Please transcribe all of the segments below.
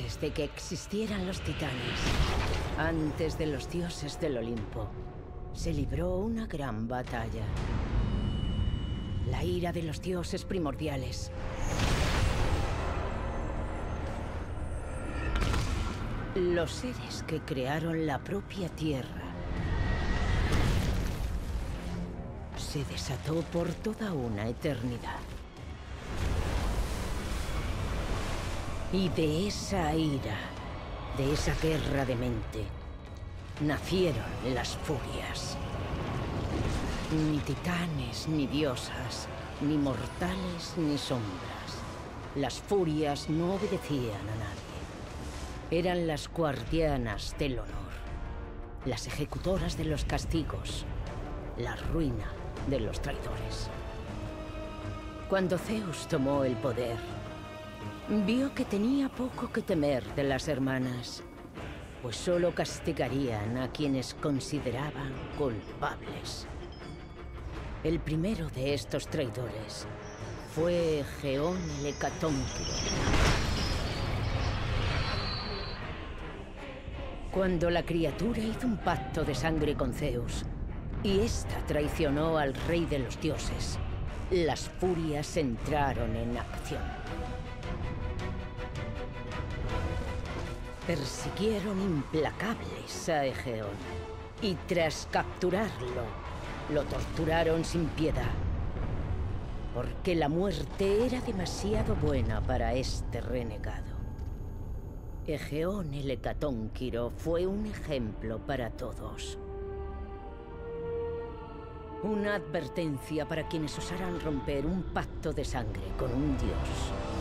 Antes de que existieran los titanes, antes de los dioses del Olimpo, se libró una gran batalla. La ira de los dioses primordiales. Los seres que crearon la propia Tierra. Se desató por toda una eternidad. Y de esa ira, de esa guerra de mente, nacieron las furias. Ni titanes, ni diosas, ni mortales, ni sombras. Las furias no obedecían a nadie. Eran las guardianas del honor, las ejecutoras de los castigos, la ruina de los traidores. Cuando Zeus tomó el poder, Vio que tenía poco que temer de las hermanas, pues solo castigarían a quienes consideraban culpables. El primero de estos traidores fue Geón el Hecatónquiro. Cuando la criatura hizo un pacto de sangre con Zeus, y ésta traicionó al rey de los dioses, las furias entraron en acción. Persiguieron implacables a Egeón y tras capturarlo, lo torturaron sin piedad. Porque la muerte era demasiado buena para este renegado. Egeón el Hecatónquiro fue un ejemplo para todos. Una advertencia para quienes osaran romper un pacto de sangre con un dios.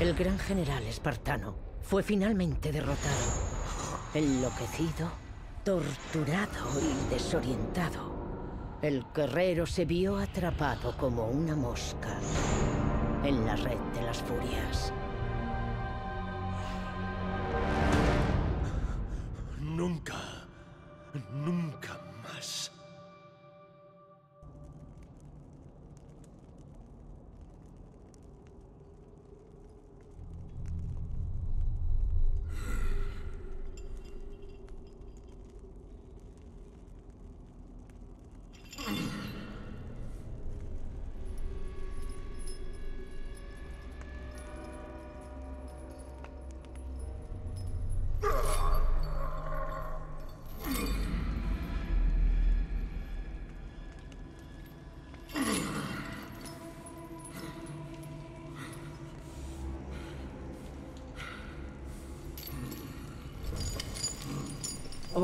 El gran general espartano, fue finalmente derrotado. Enloquecido, torturado y desorientado. El guerrero se vio atrapado como una mosca en la red de las furias. Nunca, nunca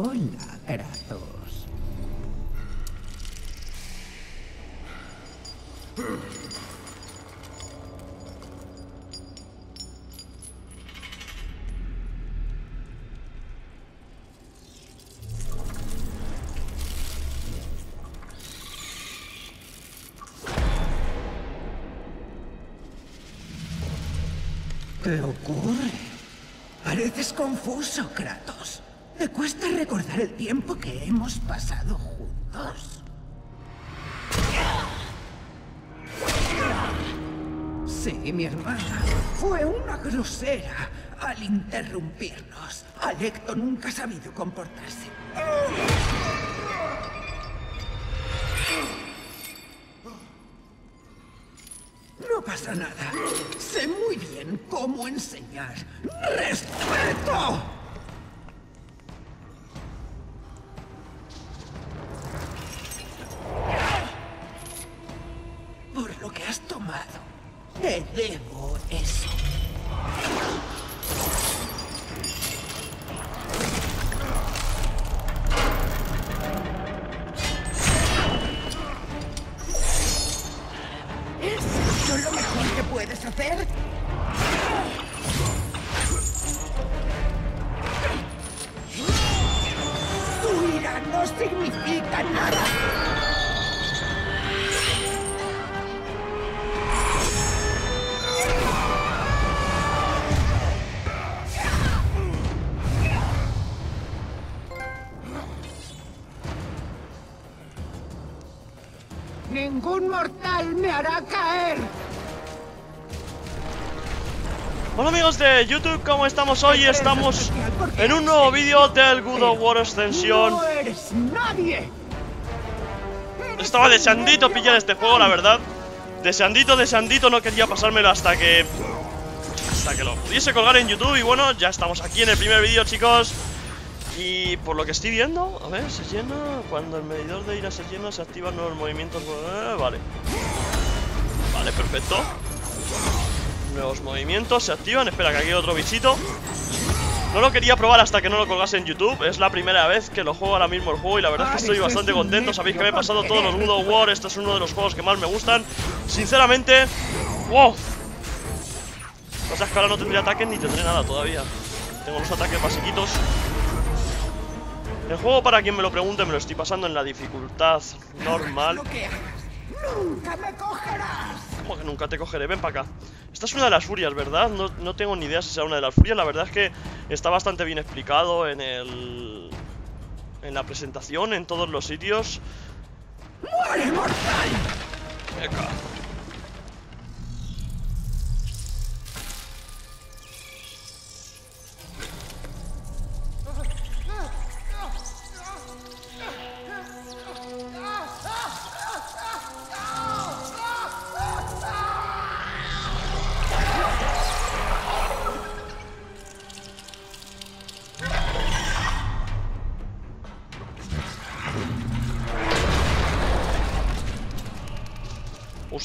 Hola, Kratos. ¿Qué ocurre? Pareces confuso, Kratos. ¿Te cuesta recordar el tiempo que hemos pasado juntos? Sí, mi hermana. Fue una grosera al interrumpirnos. Alecto nunca ha sabido comportarse. No pasa nada. Sé muy bien cómo enseñar. ¡Respeto! Significa nada. Hola amigos de YouTube, ¿cómo estamos hoy? Estamos en un nuevo vídeo del Good of War Extensión. No eres nadie. Estaba deseandito pillar este juego, la verdad. Deseandito, deseandito, no quería pasármelo hasta que... Hasta que lo pudiese colgar en YouTube Y bueno, ya estamos aquí en el primer vídeo, chicos Y por lo que estoy viendo A ver, se llena Cuando el medidor de ira se llena, se activan nuevos movimientos eh, Vale Vale, perfecto Nuevos movimientos. Se activan. Espera, que aquí hay otro bichito. No lo quería probar hasta que no lo colgase en YouTube. Es la primera vez que lo juego ahora mismo el juego Y la verdad es que estoy bastante contento. Sabéis que me he pasado todos los Good of War. Este es uno de los juegos que más me gustan. Sinceramente ¡Wow! O sea, es que ahora no tendré ataques ni tendré nada todavía. Tengo los ataques basiquitos. El juego, para quien me lo pregunte, me lo estoy pasando en la dificultad normal Nunca me cogerás. ¿Cómo que nunca te cogeré? Ven para acá esta es una de las furias, ¿verdad? No, no tengo ni idea si será una de las furias La verdad es que está bastante bien explicado en el... En la presentación, en todos los sitios ¡Muere, mortal! Venga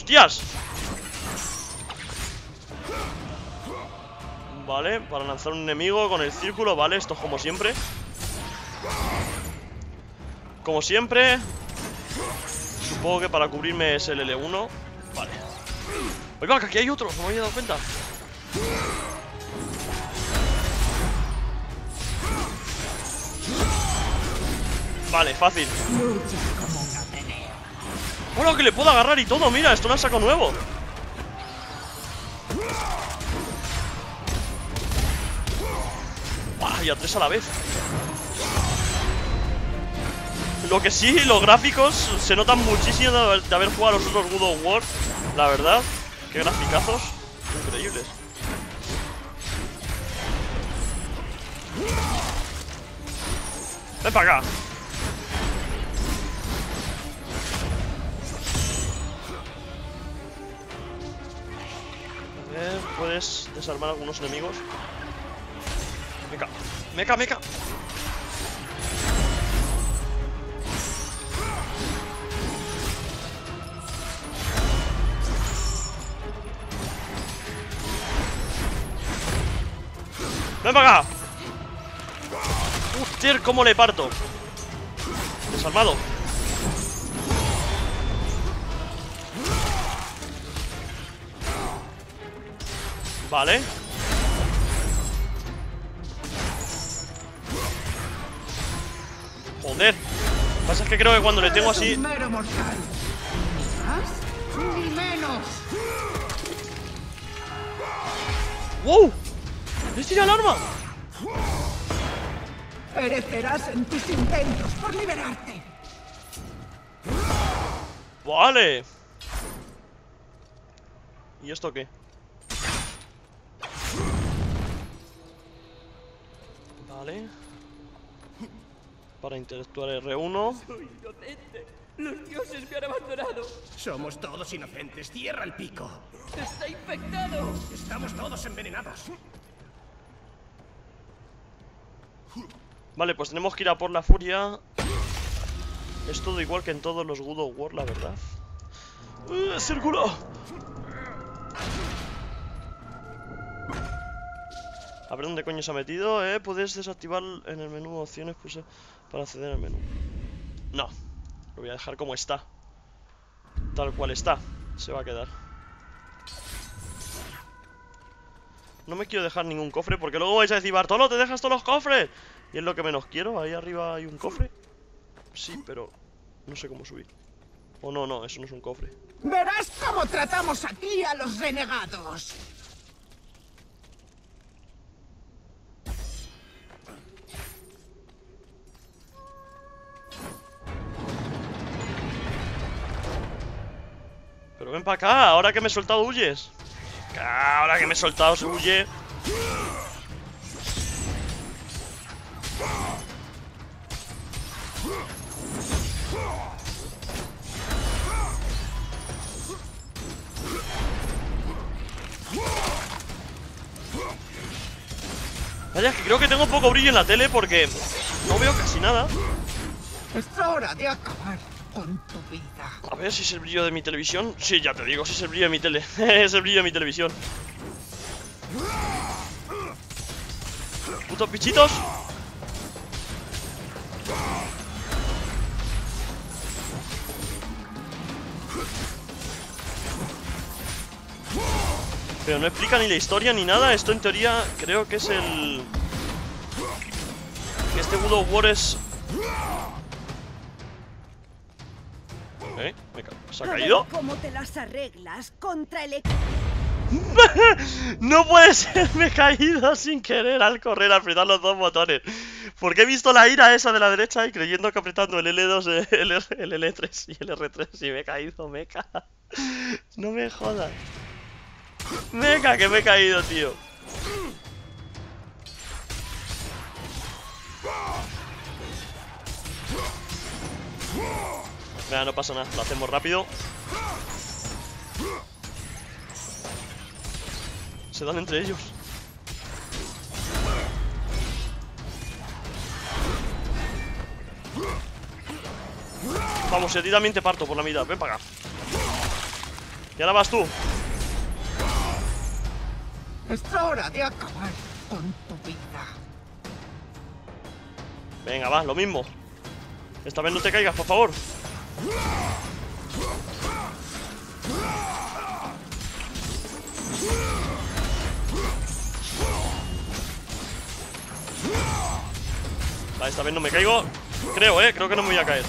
¡Hostias! Vale, para lanzar un enemigo con el círculo, vale, esto es como siempre. Como siempre Supongo que para cubrirme es el L1 Vale. Oiga, que aquí hay otro, no me había dado cuenta. Vale, fácil bueno, que le puedo agarrar y todo, mira, esto lo saco nuevo. ¡Buah! Y a tres a la vez. Lo que sí, los gráficos se notan muchísimo de haber jugado a los otros Good of War La verdad, qué graficazos Increíbles. Ven para acá puedes desarmar algunos enemigos. Meca, meca, meca. ¡Ven para acá! ¡Hostia, cómo le parto! Desarmado Vale Joder Lo que pasa es que creo que cuando le tengo así. ¡Wow! ¡Le tira el arma! Perecerás en tus intentos por liberarte. Vale ¿Y esto qué? Para interactuar R1. Soy inocente. Los dioses me han abandonado. Somos todos inocentes. Cierra el pico. Está infectado. Estamos todos envenenados. Vale, pues tenemos que ir a por la furia. Es todo igual que en todos los Good of War, la verdad. ¡Uh, ¡Círculo! A ver dónde coño se ha metido, ¿eh? Puedes desactivar en el menú opciones para acceder al menú. No, lo voy a dejar como está. Tal cual está, se va a quedar. No me quiero dejar ningún cofre porque luego vais a decir, Bartolo, te dejas todos los cofres. Y es lo que menos quiero, ahí arriba hay un cofre. Sí, pero no sé cómo subir. O oh, no, no, eso no es un cofre. Verás cómo tratamos aquí a los renegados. Ven para acá. Ahora que me he soltado, huyes. Ahora que me he soltado, se huye. Vaya, es que creo que tengo poco brillo en la tele porque no veo casi nada. Es hora de acabar A ver si es el brillo de mi televisión. Sí, ya te digo, si es el brillo de mi tele. es el brillo de mi televisión. Putos bichitos. Pero no explica ni la historia ni nada. Esto en teoría creo que es el... Este God of War es... ¿Se ha caído? ¿Cómo te las arreglas contra el No puede ser, me he caído sin querer al correr, al apretar los dos botones. Porque he visto la ira esa de la derecha y creyendo que apretando el L2, eh, el, el L3 y el R3 y me he caído, meca. No me jodas. Meca, que me he caído, tío. Venga, no pasa nada, lo hacemos rápido. Se dan entre ellos. Vamos, y a ti también te parto por la mitad. Ven para acá. Y ahora vas tú. Es hora de acabar con tu vida. Venga, va, lo mismo. Esta vez no te caigas, por favor. Vale, esta vez no me caigo. Creo, eh, creo que no me voy a caer.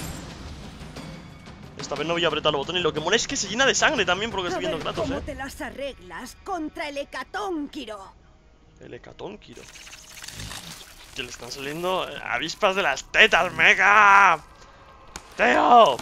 Esta vez no voy a apretar los botones. Lo que mola es que se llena de sangre también porque estoy viendo Kratos, ¿Cómo eh. te las arreglas contra el hecatónquiro? El hecatónquiro. Que le están saliendo avispas de las tetas, mega. ¡Teo!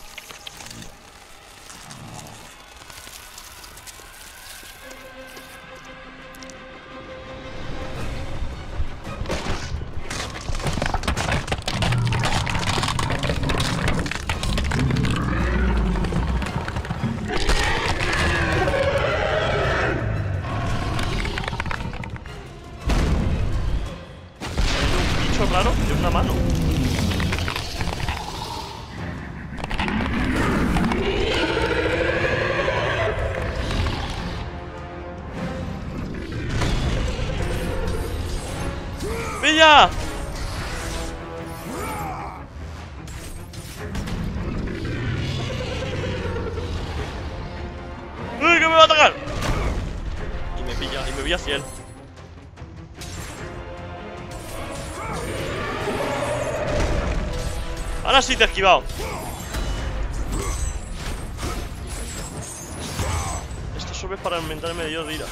Raro de una mano. ¡Pilla! Ahora sí te he esquivado. Esto es para aumentarme yo de ira.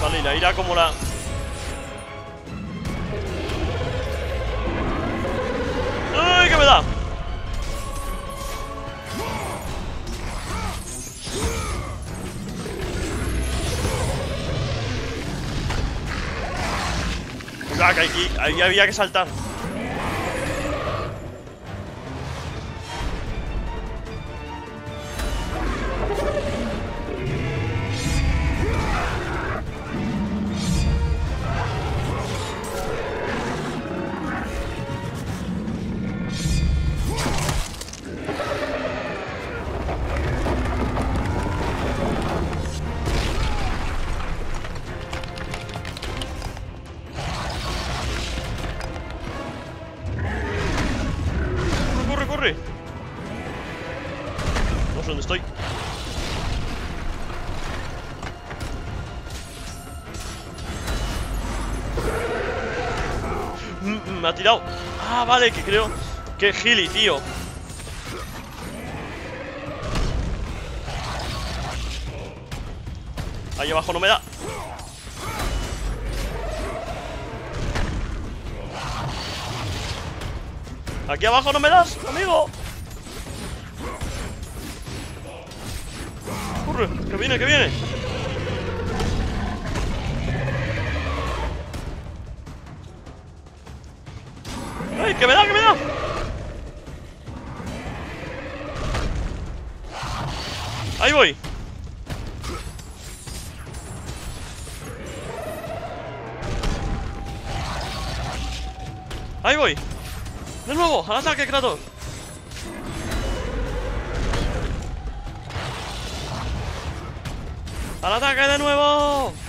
Vale, y la ira como la... ¡Ay, que me da! Que aquí, ahí había que saltar. tirado. Ah, vale, que creo que Gili, tío. Ahí abajo no me da. Aquí abajo no me das, amigo. Corre, que viene, que viene. ¡Ay, que me da, que me da! Ahí voy. Ahí voy. De nuevo, al ataque, Kratos. ¡Al ataque de nuevo!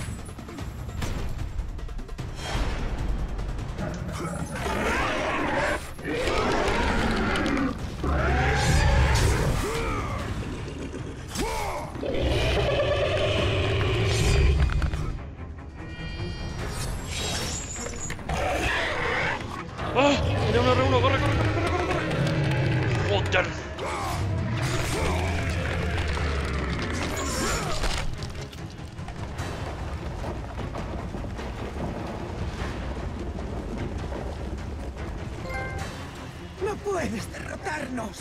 Puedes derrotarnos!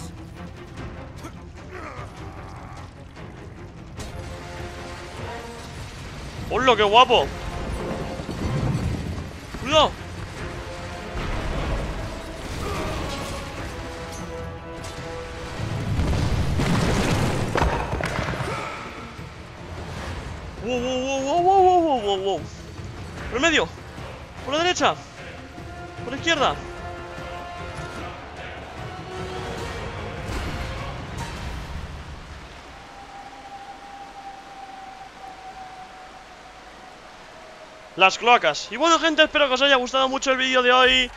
¡Hola, qué guapo! ¡Wow, wow, wow, wow, wow, wow, wow, wow! ¡Por el medio! ¡Por la derecha! ¡Por la izquierda! Las cloacas. Y bueno, gente, espero que os haya gustado mucho el vídeo de hoy.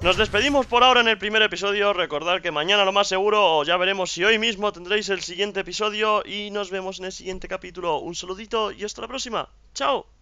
Nos despedimos por ahora en el primer episodio. Recordad que mañana lo más seguro, o ya veremos si hoy mismo tendréis el siguiente episodio. Y nos vemos en el siguiente capítulo. Un saludito y hasta la próxima. ¡Chao!